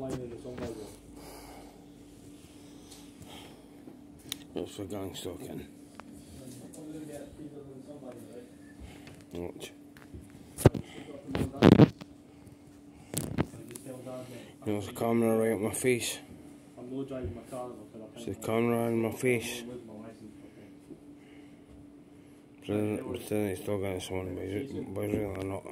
line in. That's for gang stalking. Watch. A camera right at my face. not driving my car a camera in my face. He's talking to someone, but he's, but he's really not.